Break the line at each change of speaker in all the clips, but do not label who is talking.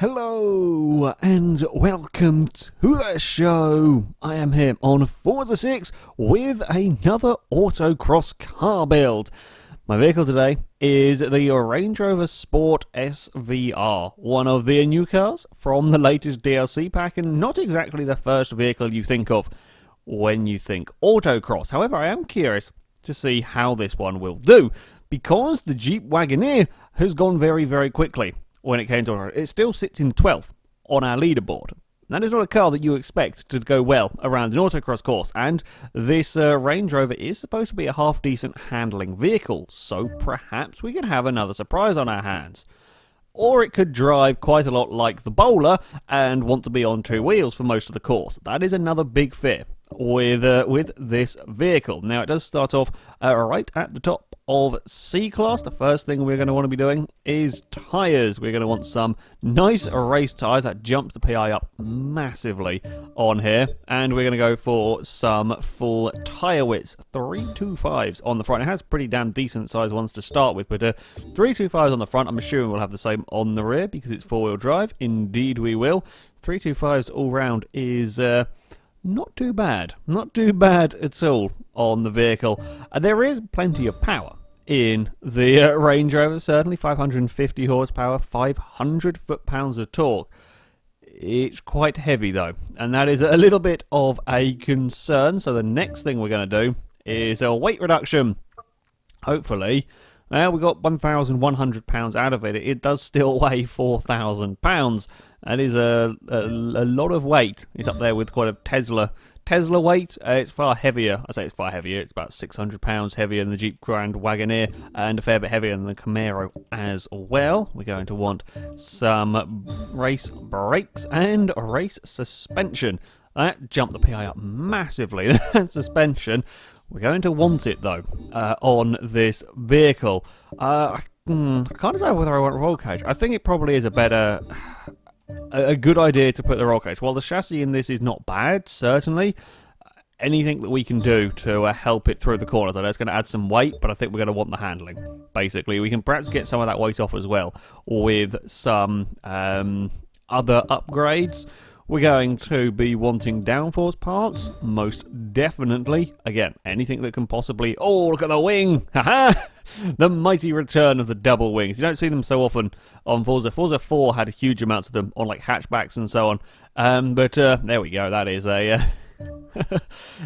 Hello and welcome to the show. I am here on Forza 6 with another autocross car build. My vehicle today is the Range Rover Sport SVR, one of the new cars from the latest DLC pack and not exactly the first vehicle you think of when you think autocross. However, I am curious to see how this one will do because the Jeep Wagoneer has gone very, very quickly when it came to it. Still sits in 12th on our leaderboard. That is not a car that you expect to go well around an autocross course, and this uh, Range Rover is supposed to be a half decent handling vehicle, so perhaps we could have another surprise on our hands. Or it could drive quite a lot like the Bowler and want to be on two wheels for most of the course. That is another big fear with uh, with this vehicle. Now it does start off uh, right at the top of C class. The first thing we're going to want to be doing is tires. We're going to want some nice race tires that jump the PI up massively on here, and we're going to go for some full tire widths, three two fives on the front. It has pretty damn decent sized ones to start with, but uh, three two fives on the front. I'm assuming we'll have the same on the rear because it's four wheel drive. Indeed, we will. Three two fives all round is. Uh, not too bad. Not too bad at all on the vehicle. Uh, there is plenty of power in the uh, Range Rover, certainly 550 horsepower, 500 foot-pounds of torque. It's quite heavy though, and that is a little bit of a concern. So the next thing we're going to do is a weight reduction. Hopefully, now we got 1,100 pounds out of it. It does still weigh 4,000 pounds. That is a, a, a lot of weight. It's up there with quite a Tesla Tesla weight. Uh, it's far heavier. I say it's far heavier. It's about 600 pounds heavier than the Jeep Grand Wagoneer and a fair bit heavier than the Camaro as well. We're going to want some race brakes and race suspension. That jumped the PI up massively. That suspension. We're going to want it though uh, on this vehicle. Uh, hmm, I can't decide whether I want roll cage. I think it probably is a better a, good idea to put the roll cage. While the chassis in this is not bad, certainly, anything that we can do to uh, help it through the corners. I know it's going to add some weight, but I think we're going to want the handling. Basically, we can perhaps get some of that weight off as well with some um, other upgrades. We're going to be wanting downforce parts, most definitely. Again, anything that can possibly... Oh, look at the wing! Haha! the mighty return of the double wings. You don't see them so often on Forza. Forza 4 had huge amounts of them on like hatchbacks and so on. Um, but uh, there we go. That is a... Uh,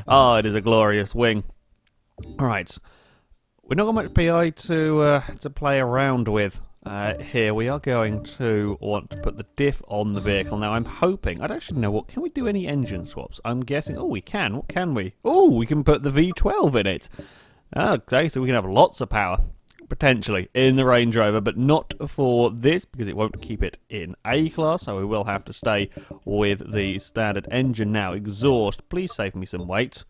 oh, it is a glorious wing. All right. We've not got much PI to, uh, to play around with. Uh, here we are going to want to put the diff on the vehicle. Now I'm hoping, I don't actually know what, can we do any engine swaps? I'm guessing, oh we can, what can we? Oh, we can put the V12 in it. Okay, so we can have lots of power, potentially, in the Range Rover, but not for this, because it won't keep it in A class, so we will have to stay with the standard engine now. Exhaust, please save me some weight.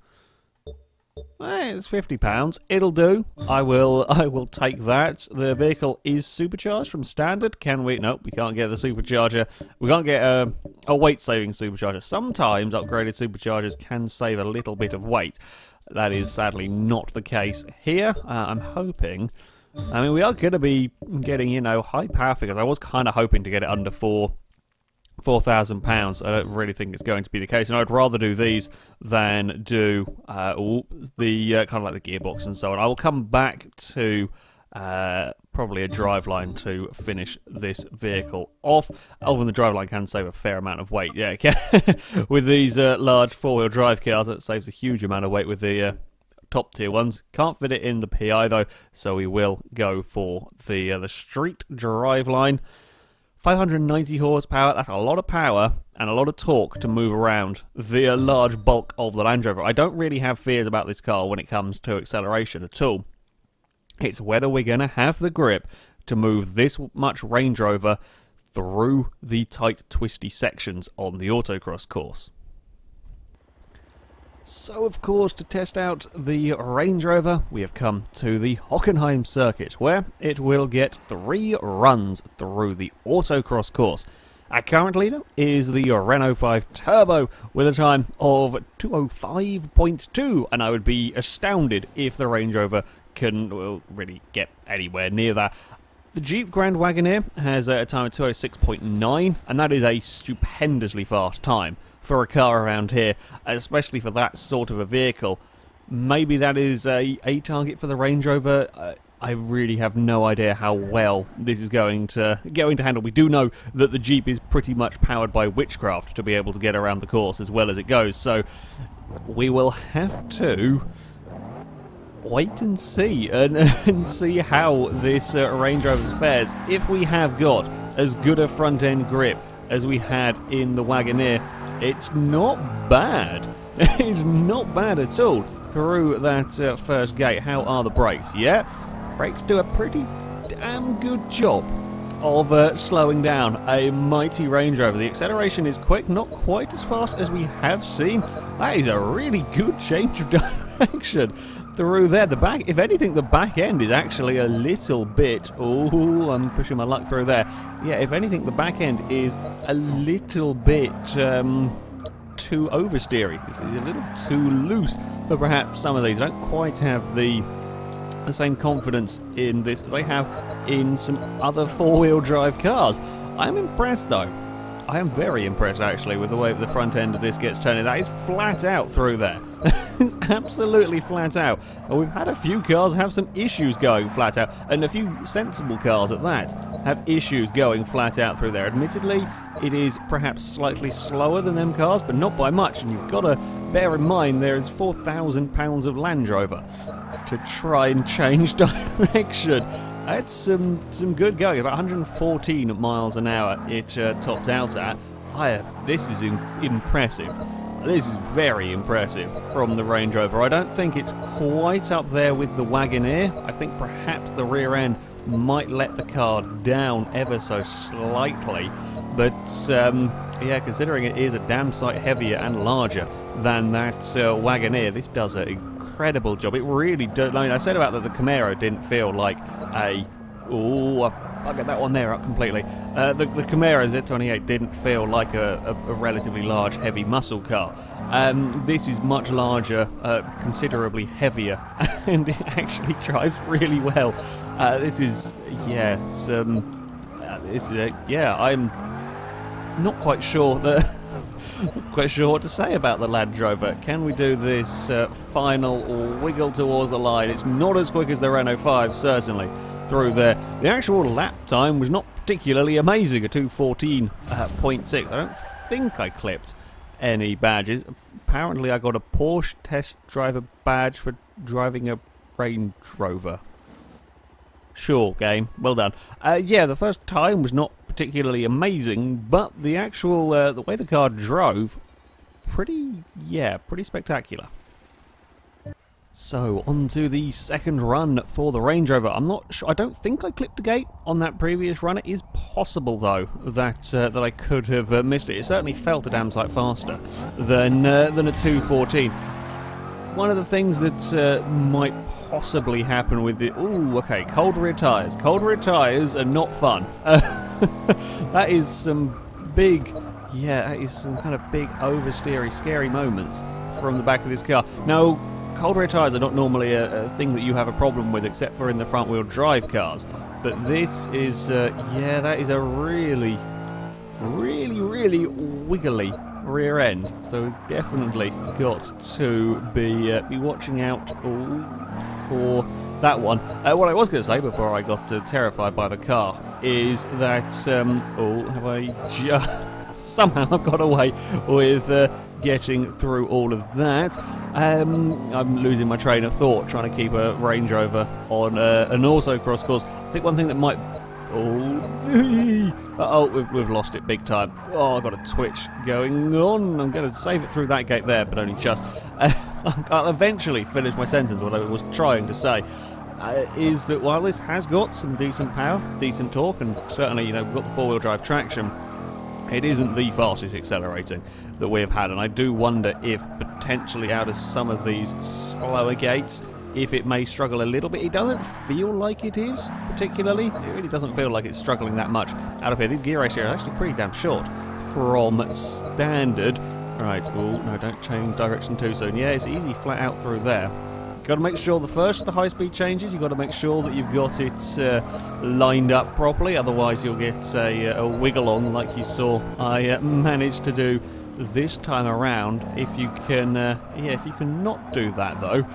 Eh, it's fifty pounds. It'll do. I will. I will take that. The vehicle is supercharged from standard. Can we? No, we can't get the supercharger. We can't get a, a weight-saving supercharger. Sometimes upgraded superchargers can save a little bit of weight. That is sadly not the case here. Uh, I'm hoping. I mean, we are going to be getting, you know, high power figures. I was kind of hoping to get it under four four thousand pounds. I don't really think it's going to be the case, and I'd rather do these than do uh, the uh, kind of like the gearbox and so on. I will come back to uh, probably a driveline to finish this vehicle off. Although the driveline can save a fair amount of weight, yeah, with these uh, large four-wheel drive cars, it saves a huge amount of weight with the uh, top tier ones. Can't fit it in the PI though, so we will go for the uh, the street driveline. 590 horsepower, that's a lot of power and a lot of torque to move around the large bulk of the Land Rover. I don't really have fears about this car when it comes to acceleration at all. It's whether we're going to have the grip to move this much Range Rover through the tight, twisty sections on the autocross course. So, of course, to test out the Range Rover, we have come to the Hockenheim circuit, where it will get three runs through the autocross course. Our current leader is the Renault 5 Turbo with a time of 205.2, and I would be astounded if the Range Rover can well, really get anywhere near that. The Jeep Grand Wagoneer has a time of 206.9, and that is a stupendously fast time for a car around here, especially for that sort of a vehicle. Maybe that is a, a target for the Range Rover. I really have no idea how well this is going to going to handle. We do know that the Jeep is pretty much powered by witchcraft to be able to get around the course as well as it goes. So we will have to wait and see and, and see how this uh, Range Rover fares. If we have got as good a front end grip as we had in the Wagoneer, it's not bad. It's not bad at all through that uh, first gate. How are the brakes? Yeah, brakes do a pretty damn good job of uh, slowing down a mighty Range Rover. The acceleration is quick, not quite as fast as we have seen. That is a really good change of direction through there. The back, if anything, the back end is actually a little bit. Oh, I'm pushing my luck through there. Yeah, if anything, the back end is a little bit. Um, too oversteery. This is a little too loose for perhaps some of these. I don't quite have the the same confidence in this as I have in some other four-wheel drive cars. I'm impressed though. I am very impressed actually with the way the front end of this gets turned. That is flat out through there. absolutely flat out. And we've had a few cars have some issues going flat out, and a few sensible cars at that have issues going flat out through there. Admittedly, it is perhaps slightly slower than them cars, but not by much. And you've got to bear in mind there is £4,000 of Land Rover to try and change direction. That's some some good going. About 114 miles an hour it uh, topped out at. I, this is impressive. This is very impressive from the Range Rover. I don't think it's quite up there with the Wagoneer. I think perhaps the rear end might let the car down ever so slightly. But um, yeah, considering it is a damn sight heavier and larger than that uh, Wagoneer, this does an incredible job. It really does. I mean, I said about that the Camaro didn't feel like a. Oh, I'll get that one there up completely. Uh, the, the Camaro Z28 didn't feel like a, a, a relatively large, heavy muscle car. Um, this is much larger, uh, considerably heavier, and it actually drives really well. Uh, this is, yeah, some, uh, this, uh, yeah, I'm not quite sure that. quite sure what to say about the Land Rover. Can we do this uh, final wiggle towards the line? It's not as quick as the Renault 5, certainly, through there. The actual lap time was not particularly amazing, a 214.6. Uh, I don't think I clipped any badges. Apparently I got a Porsche test driver badge for driving a Range Rover. Sure, game. Well done. Uh, yeah, the first time was not particularly amazing, but the actual uh, the way the car drove, pretty yeah, pretty spectacular. So on to the second run for the Range Rover. I'm not sure. I don't think I clipped a gate on that previous run. It is possible though that uh, that I could have uh, missed it. It certainly felt a damn sight faster than uh, than a 214. One of the things that uh, might possibly happen with it. Ooh, okay, cold rear tyres. Cold rear tyres are not fun. that is some big, yeah, that is some kind of big oversteery, scary moments from the back of this car. Now, cold rear tyres are not normally a, a, thing that you have a problem with, except for in the front wheel drive cars. But this is, uh, yeah, that is a really, really, really wiggly rear end. So definitely got to be uh, be watching out for that one. Uh, what I was going to say before I got uh, terrified by the car is that um, oh, have I just somehow I've got away with uh, getting through all of that. Um, I'm losing my train of thought trying to keep a Range Rover on uh, an autocross course. I think one thing that might Oh, oh, we've, we've lost it big time. Oh, I've got a twitch going on. I'm going to save it through that gate there, but only just. I'll eventually finish my sentence, what I was trying to say. Uh, is that while this has got some decent power, decent torque, and certainly, you know, we've got the four-wheel drive traction, it isn't the fastest accelerating that we have had, and I do wonder if potentially out of some of these slower gates, if it may struggle a little bit. It doesn't feel like it is, particularly. It really doesn't feel like it's struggling that much out of here. These gear ratios are actually pretty damn short from standard. Right, oh, no, don't change direction too soon. Yeah, it's easy flat out through there. Got to make sure the first of the high-speed changes, you've got to make sure that you've got it uh, lined up properly, otherwise you'll get a, a wiggle on like you saw I uh, managed to do this time around. If you can, uh, yeah, if you can not do that though,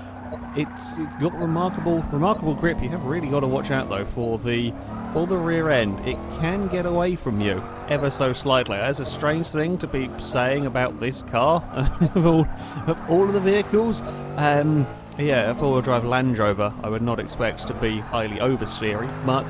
it's it's got remarkable remarkable grip. You have really got to watch out though for the for the rear end. It can get away from you ever so slightly. That's a strange thing to be saying about this car of all of all of the vehicles. Um, yeah, a four-wheel drive Land Rover I would not expect to be highly oversteery, but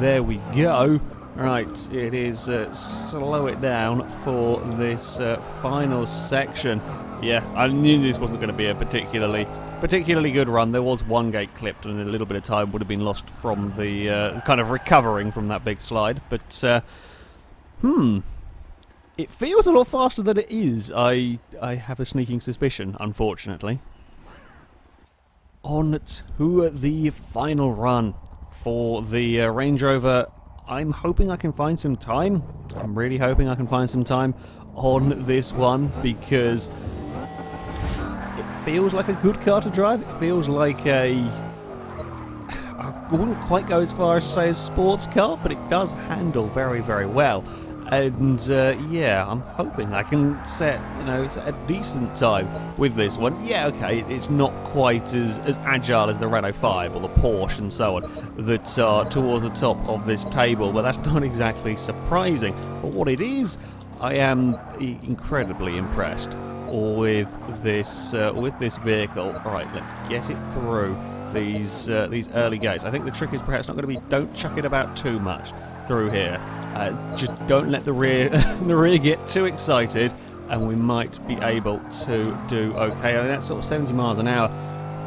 there we go. Right, it is uh, slow it down for this uh, final section. Yeah, I knew this wasn't going to be a particularly particularly good run. There was one gate clipped, and a little bit of time would have been lost from the uh, kind of recovering from that big slide. But uh, hmm, it feels a lot faster than it is. I I have a sneaking suspicion, unfortunately. On to the final run for the uh, Range Rover. I'm hoping I can find some time. I'm really hoping I can find some time on this one because it feels like a good car to drive. It feels like a. I wouldn't quite go as far as to say a sports car, but it does handle very, very well. And uh, yeah, I'm hoping I can set, you know, a decent time with this one. Yeah, okay, it's not quite as, as agile as the Renault 5 or the Porsche and so on that are towards the top of this table, but that's not exactly surprising. For what it is, I am incredibly impressed with this uh, with this vehicle. All right, let's get it through these uh, these early gates. I think the trick is perhaps not going to be don't chuck it about too much through here. Uh, just don't let the rear the rear get too excited, and we might be able to do okay. I mean, that sort of 70 miles an hour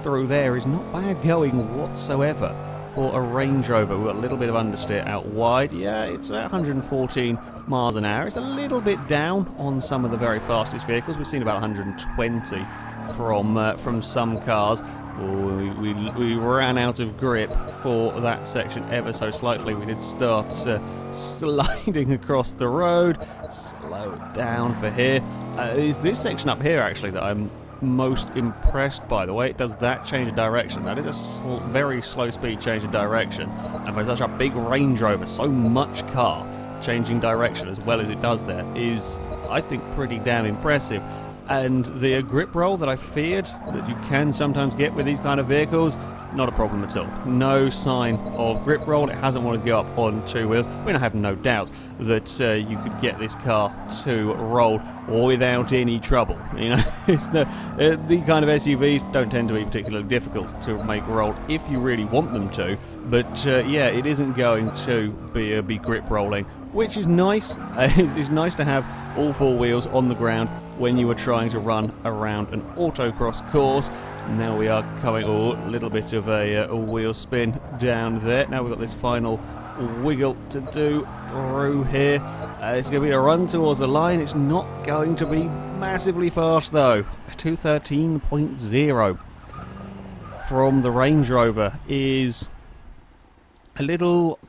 through there is not bad going whatsoever for a Range Rover. We've got a little bit of understeer out wide. Yeah, it's about 114 miles an hour. It's a little bit down on some of the very fastest vehicles. We've seen about 120 from uh, from some cars. We, we, we, ran out of grip for that section ever so slightly. We did start uh, sliding across the road. Slow down for here. Uh, is this section up here actually that I'm most impressed by the way it does that change of direction. That is a sl very slow speed change of direction. And for such a big Range Rover, so much car changing direction as well as it does there is, I think, pretty damn impressive. And the grip roll that I feared that you can sometimes get with these kind of vehicles, not a problem at all. No sign of grip roll. It hasn't wanted to go up on two wheels. I mean, I have no doubt that uh, you could get this car to roll without any trouble. You know, it's the uh, the kind of SUVs don't tend to be particularly difficult to make roll if you really want them to. But uh, yeah, it isn't going to be uh, be grip rolling which is nice. It's, it's, nice to have all four wheels on the ground when you were trying to run around an autocross course. Now we are coming, a little bit of a, uh, a wheel spin down there. Now we've got this final wiggle to do through here. Uh, it's going to be a run towards the line. It's not going to be massively fast though. 213.0 from the Range Rover is a little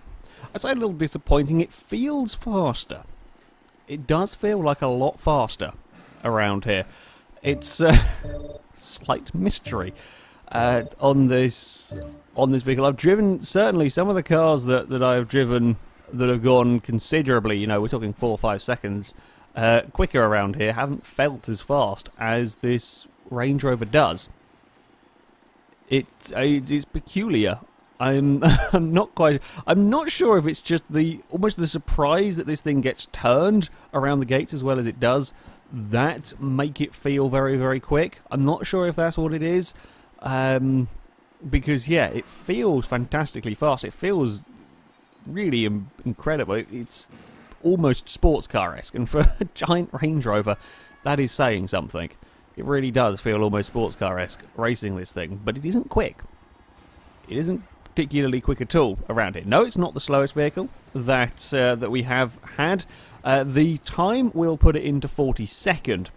I'd say a little disappointing. It feels faster. It does feel like a lot faster around here. It's a slight mystery uh, on this on this vehicle. I've driven certainly some of the cars that that I've driven that have gone considerably. You know, we're talking four or five seconds uh, quicker around here. Haven't felt as fast as this Range Rover does. It, it's peculiar. I'm I'm not quite I'm not sure if it's just the almost the surprise that this thing gets turned around the gates as well as it does that make it feel very very quick. I'm not sure if that's what it is. Um, because yeah, it feels fantastically fast. It feels really incredible. It's almost sports car esque, and for a giant Range Rover, that is saying something. It really does feel almost sports car esque racing this thing, but it isn't quick. It isn't particularly quick at all around here. No, it's not the slowest vehicle that uh, that we have had. Uh, the time we'll put it into 42nd.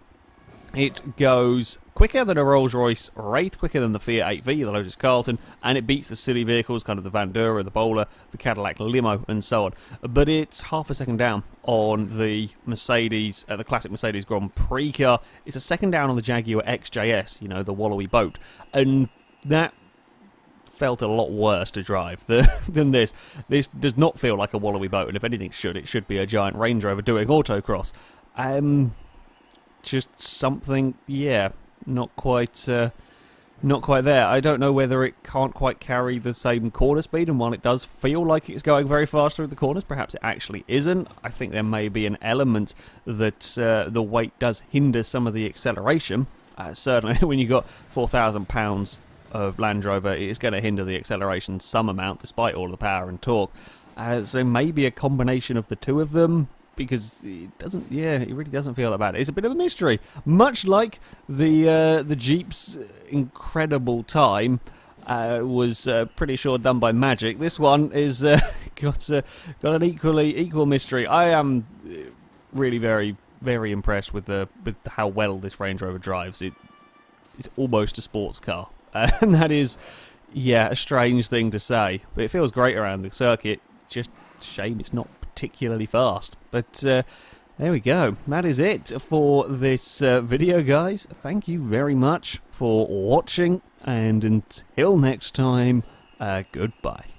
It goes quicker than a Rolls-Royce Wraith, quicker than the Fiat 8V, the Lotus Carlton, and it beats the silly vehicles, kind of the Vandura, the Bowler, the Cadillac Limo, and so on. But it's half a second down on the Mercedes, uh, the classic Mercedes Grand Prix car. It's a second down on the Jaguar XJS, you know, the wallowy boat. And that felt a lot worse to drive than, than this. This does not feel like a Wallaby boat, and if anything should, it should be a giant Range Rover doing autocross. Um, just something, yeah, not quite, uh, not quite there. I don't know whether it can't quite carry the same corner speed, and while it does feel like it's going very fast through the corners, perhaps it actually isn't. I think there may be an element that uh, the weight does hinder some of the acceleration. Uh, certainly, when you've got 4,000 pounds of Land Rover, is going to hinder the acceleration some amount, despite all the power and torque. Uh, so maybe a combination of the two of them because it doesn't. Yeah, it really doesn't feel that bad. It's a bit of a mystery, much like the uh, the Jeep's incredible time. Uh, was uh, pretty sure done by magic. This one is uh, got uh, got an equally equal mystery. I am really very very impressed with the with how well this Range Rover drives. It it's almost a sports car, and that is yeah a strange thing to say, but it feels great around the circuit. Just shame it's not particularly fast. But uh, there we go. That is it for this uh, video, guys. Thank you very much for watching, and until next time, uh, goodbye.